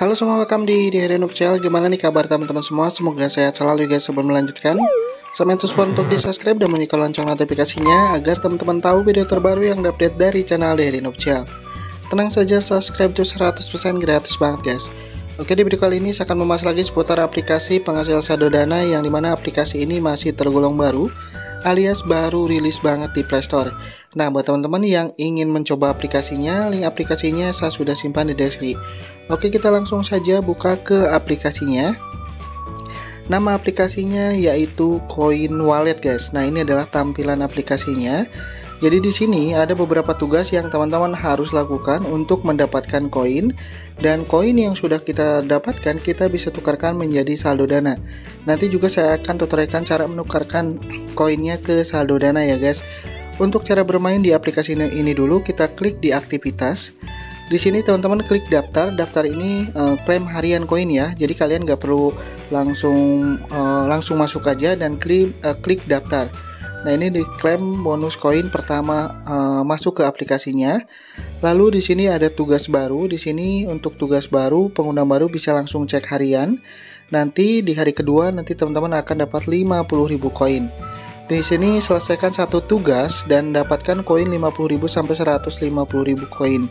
Halo semua, welcome di di Channel. Gimana nih kabar teman-teman semua? Semoga sehat selalu guys sebelum melanjutkan. Semen support untuk di subscribe dan menyalakan lonceng notifikasinya agar teman-teman tahu video terbaru yang update dari channel di Channel. Tenang saja, subscribe itu 100% gratis banget guys. Oke di video kali ini saya akan membahas lagi seputar aplikasi penghasil saldo dana yang di mana aplikasi ini masih tergolong baru alias baru rilis banget di Play Store. Nah, buat teman-teman yang ingin mencoba aplikasinya, link aplikasinya saya sudah simpan di deskripsi. Oke, kita langsung saja buka ke aplikasinya. Nama aplikasinya yaitu Coin Wallet, guys. Nah, ini adalah tampilan aplikasinya. Jadi di sini ada beberapa tugas yang teman-teman harus lakukan untuk mendapatkan koin dan koin yang sudah kita dapatkan kita bisa tukarkan menjadi saldo dana. Nanti juga saya akan tutorialkan cara menukarkan koinnya ke saldo dana ya guys. Untuk cara bermain di aplikasi ini dulu kita klik di aktivitas. Di sini teman-teman klik daftar. Daftar ini uh, klaim harian koin ya. Jadi kalian nggak perlu langsung uh, langsung masuk aja dan klik uh, klik daftar. Nah, ini diklaim bonus koin pertama uh, masuk ke aplikasinya. Lalu di sini ada tugas baru. Di sini untuk tugas baru, pengguna baru bisa langsung cek harian. Nanti di hari kedua nanti teman-teman akan dapat 50.000 koin. Di sini selesaikan satu tugas dan dapatkan koin 50.000 sampai 150.000 koin.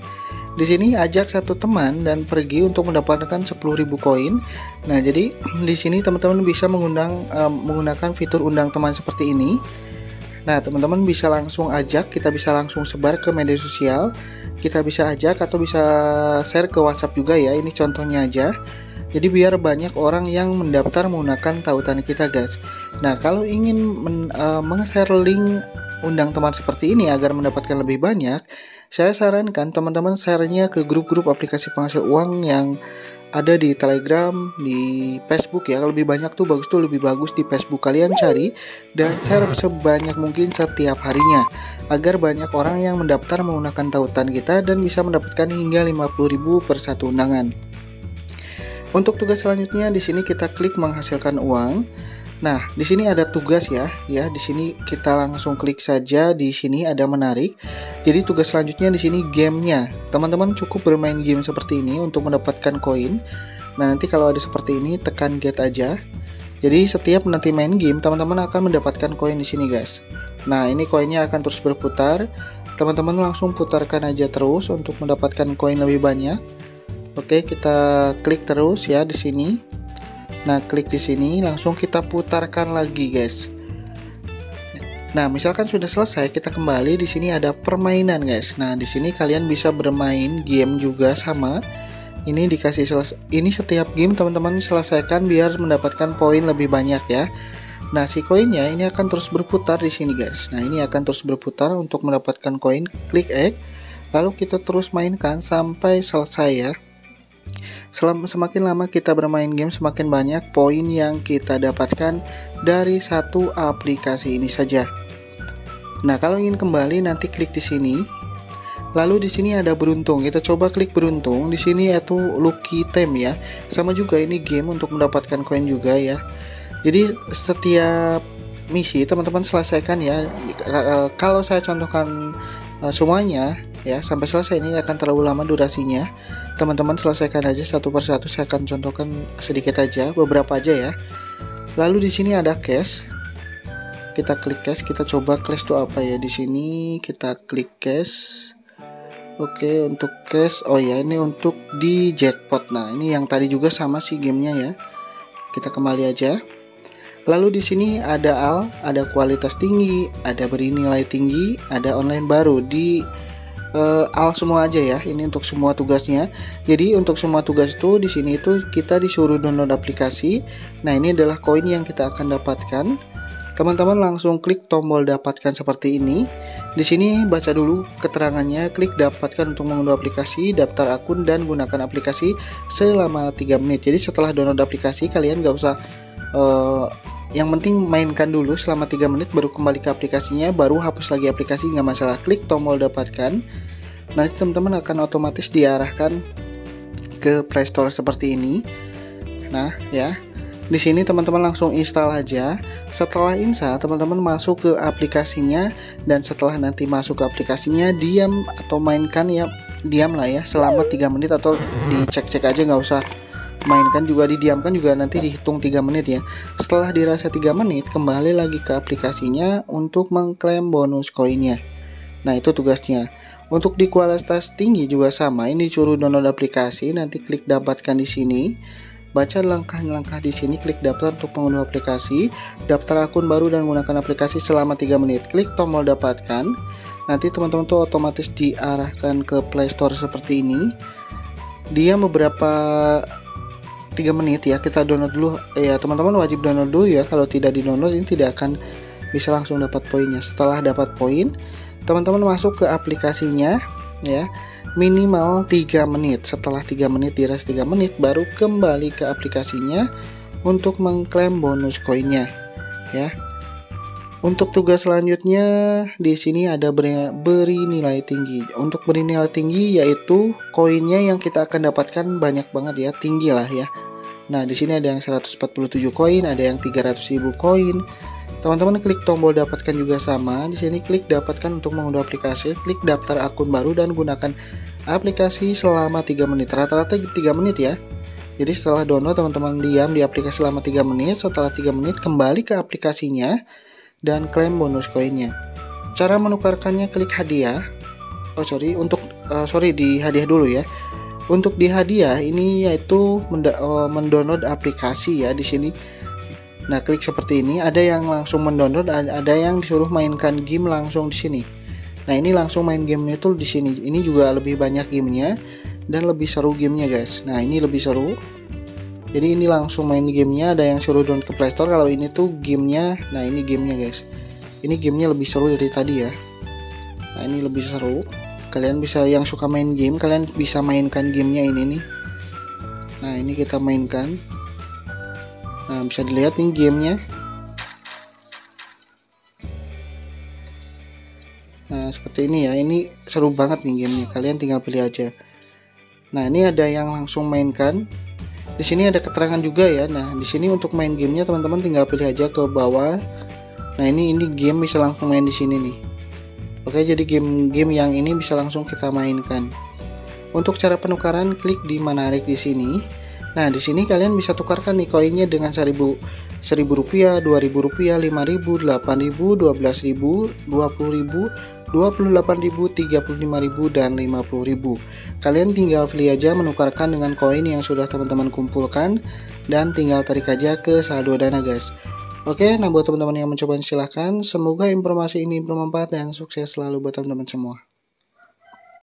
Di sini ajak satu teman dan pergi untuk mendapatkan 10.000 koin. Nah, jadi di sini teman-teman bisa mengundang uh, menggunakan fitur undang teman seperti ini. Nah, teman-teman bisa langsung ajak, kita bisa langsung sebar ke media sosial, kita bisa ajak atau bisa share ke WhatsApp juga ya. Ini contohnya aja. Jadi biar banyak orang yang mendaftar menggunakan tautan kita, guys. Nah, kalau ingin uh, meng-share link undang teman seperti ini agar mendapatkan lebih banyak, saya sarankan teman-teman share-nya ke grup-grup aplikasi penghasil uang yang ada di Telegram, di Facebook ya. Lebih banyak tuh bagus tuh lebih bagus di Facebook kalian cari dan share sebanyak mungkin setiap harinya agar banyak orang yang mendaftar menggunakan tautan kita dan bisa mendapatkan hingga 50.000 per satu undangan. Untuk tugas selanjutnya di sini kita klik menghasilkan uang. Nah, di sini ada tugas ya, ya. Di sini kita langsung klik saja. Di sini ada menarik. Jadi tugas selanjutnya di sini gamenya. Teman-teman cukup bermain game seperti ini untuk mendapatkan koin. Nah, nanti kalau ada seperti ini tekan get aja. Jadi setiap nanti main game, teman-teman akan mendapatkan koin di sini, guys. Nah, ini koinnya akan terus berputar. Teman-teman langsung putarkan aja terus untuk mendapatkan koin lebih banyak. Oke, kita klik terus ya di sini. Nah, klik di sini langsung kita putarkan lagi, guys. Nah, misalkan sudah selesai, kita kembali di sini ada permainan, guys. Nah, di sini kalian bisa bermain game juga sama. Ini dikasih selesai. Ini setiap game teman-teman selesaikan biar mendapatkan poin lebih banyak ya. Nah, si koinnya ini akan terus berputar di sini, guys. Nah, ini akan terus berputar untuk mendapatkan koin. Klik X. Lalu kita terus mainkan sampai selesai ya. Selama semakin lama kita bermain game, semakin banyak poin yang kita dapatkan dari satu aplikasi ini saja. Nah, kalau ingin kembali nanti klik di sini. Lalu di sini ada beruntung. Kita coba klik beruntung. Di sini yaitu lucky time ya. Sama juga ini game untuk mendapatkan koin juga ya. Jadi setiap misi teman-teman selesaikan ya. Kalau saya contohkan eh, semuanya ya sampai selesai ini akan terlalu lama durasinya. Teman-teman selesaikan aja satu persatu saya akan contohkan sedikit aja beberapa aja ya. Lalu di sini ada cash kita klik cash kita coba cash itu apa ya? Di sini kita klik cash Oke untuk cash oh ya ini untuk di jackpot. Nah ini yang tadi juga sama sih gamenya ya. Kita kembali aja. Lalu di sini ada al ada kualitas tinggi ada beri nilai tinggi ada online baru di uh, al semua aja ya. Ini untuk semua tugasnya. Jadi untuk semua tugas itu di sini itu kita disuruh download aplikasi. Nah, ini adalah koin yang kita akan dapatkan. Teman-teman langsung klik tombol dapatkan seperti ini. Di sini baca dulu keterangannya, klik dapatkan untuk mengunduh aplikasi, daftar akun dan gunakan aplikasi selama 3 menit. Jadi setelah download aplikasi kalian gak usah uh, yang penting mainkan dulu selama 3 menit baru kembali ke aplikasinya baru hapus lagi aplikasi nggak masalah. Klik tombol dapatkan. Nanti teman-teman akan otomatis diarahkan ke Play Store seperti ini. Nah ya. Di sini teman-teman langsung install aja. Setelah install teman-teman masuk ke aplikasinya dan setelah nanti masuk ke aplikasinya diam atau mainkan ya. Diam lah ya selama 3 menit atau dicek-cek aja nggak usah mainkan juga didiamkan juga nanti dihitung 3 menit ya. Setelah dirasa 3 menit kembali lagi ke aplikasinya untuk mengklaim bonus koinnya. Nah itu tugasnya. Untuk di kualitas tinggi juga sama. Ini disuruh download aplikasi nanti klik dapatkan di sini. Baca langkah-langkah di sini klik daftar untuk mengunduh aplikasi daftar akun baru dan gunakan aplikasi selama 3 menit. Klik tombol dapatkan. Nanti teman-teman tuh otomatis diarahkan ke Play Store seperti ini. Dia beberapa tiga menit ya kita download dulu. Ya teman-teman wajib download dulu ya. Kalau tidak di download ini tidak akan bisa langsung dapat poinnya. Setelah dapat poin teman-teman masuk ke aplikasinya ya. Minimal 3 menit. Setelah 3 menit diras 3 menit baru kembali ke aplikasinya untuk mengklaim bonus koinnya ya untuk tugas selanjutnya di sini ada beri, beri nilai tinggi. Untuk beri nilai tinggi yaitu koinnya yang kita akan dapatkan banyak banget ya, tinggi lah ya. Nah, di sini ada yang 147 koin, ada yang 300.000 koin. Teman-teman klik tombol dapatkan juga sama. Di sini klik dapatkan untuk mengunduh aplikasi, klik daftar akun baru dan gunakan aplikasi selama 3 menit. Rata-rata 3 menit ya. Jadi setelah download teman-teman diam di aplikasi selama 3 menit, setelah 3 menit kembali ke aplikasinya dan klaim bonus koinnya. Cara menukarkannya klik hadiah. Oh sorry, untuk uh, sorry di hadiah dulu ya. Untuk di hadiah ini yaitu uh, mendownload aplikasi ya di sini. Nah klik seperti ini. Ada yang langsung mendownload, ada yang disuruh mainkan game langsung di sini. Nah ini langsung main gamenya itu di sini. Ini juga lebih banyak gamenya dan lebih seru gamenya guys. Nah ini lebih seru jadi ini langsung main gamenya ada yang suruh download ke Playstore kalau ini tuh gamenya nah ini gamenya guys. Ini gamenya lebih seru dari tadi ya. Nah ini lebih seru. Kalian bisa yang suka main game kalian bisa mainkan gamenya ini nih. Nah ini kita mainkan. Nah bisa dilihat nih gamenya. Nah seperti ini ya. Ini seru banget nih gamenya. Kalian tinggal pilih aja. Nah ini ada yang langsung mainkan di sini ada keterangan juga ya. Nah di sini untuk main gamenya teman-teman tinggal pilih aja ke bawah. Nah ini ini game bisa langsung main di sini nih. Oke jadi game-game yang ini bisa langsung kita mainkan. Untuk cara penukaran klik di menarik di sini. Nah di sini kalian bisa tukarkan nih koinnya dengan 1000 1000 rupiah 2000 rupiah 5000 8000 12000 20000 28.000, 35.000 dan 50.000. Kalian tinggal pilih aja menukarkan dengan koin yang sudah teman-teman kumpulkan dan tinggal tarik aja ke saldo dana guys. Oke, nah buat teman-teman yang mencoba silahkan. Semoga informasi ini bermanfaat dan sukses selalu buat teman-teman semua.